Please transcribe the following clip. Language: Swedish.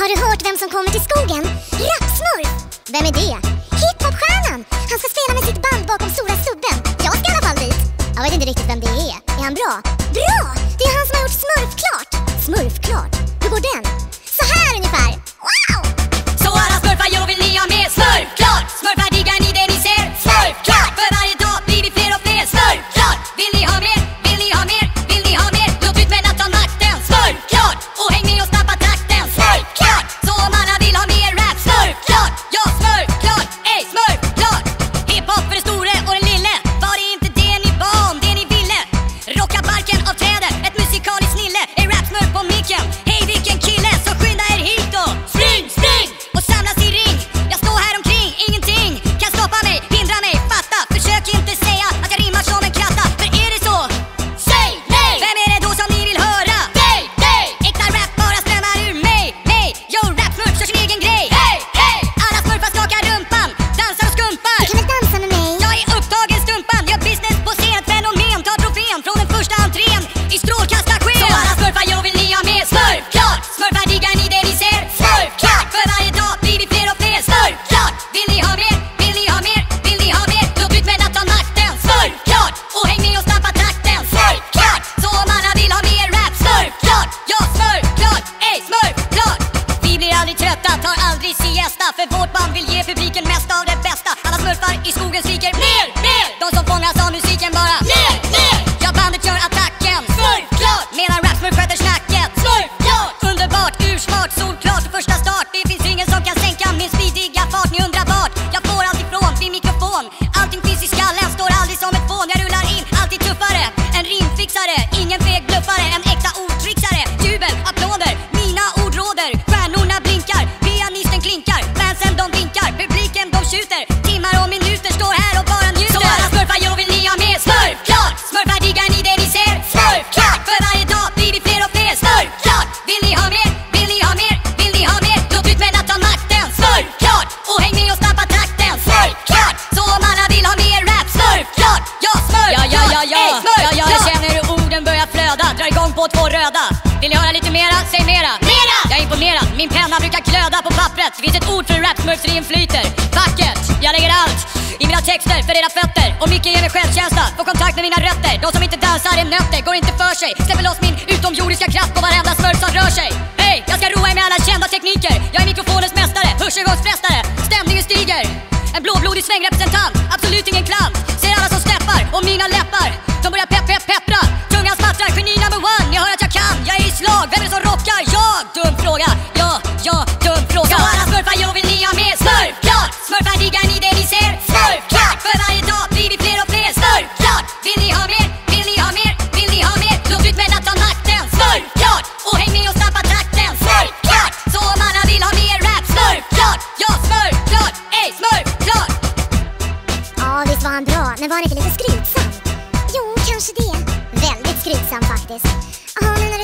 Har du hört vem som kommer till skogen? Rapsmurf! Vem är det? Hiphopstjärnan! Han ska spela med sitt band bakom stora stubben. Jag ska i alla fall dit. Jag vet inte riktigt vem det är. Är han bra? Bra! Det är han som har gjort Smurfklart! Smurfklart? Hur går den? method for på två röda. Vill ni höra lite mera? Säg mera. Mera! Jag är imponerad, min penna brukar glöda på pappret. Det finns ett ord för hur rapsmörserien inflyter. Facket, jag lägger allt i mina texter för era fötter. Och mycket ger mig självkänsla, får kontakt med mina rötter. De som inte dansar är nötter, går inte för sig. Släpper loss min utomjordiska kraft på varenda smurf som rör sig. Hej, jag ska roa er med alla kända tekniker. Jag är mikrofonens mästare, hörselgångsfrestare. Stämningen stiger. En blåblodig svängrepresentant fråga, ja, ja, dum fråga. Så alla smurfar, jag vill ni ha mer smurf, klart! Smurfar, diggar ni det ni ser, smurf, klart! För varje dag blir vi fler och fler, smurf, klart! Vill ni ha mer? Vill ni ha mer? Vill ni ha mer? Låt ut med att ta makten, smurf, klart! Och häng med och snappa takten, smurf, klart! Så om alla vill ha mer rap, smurf, klart! Ja, smurf, klart! Ey, smurf, klart! Ja, visst var han bra, men var han inte lite skrytsam? Jo, kanske det. Väldigt skrytsam faktiskt. Ja, men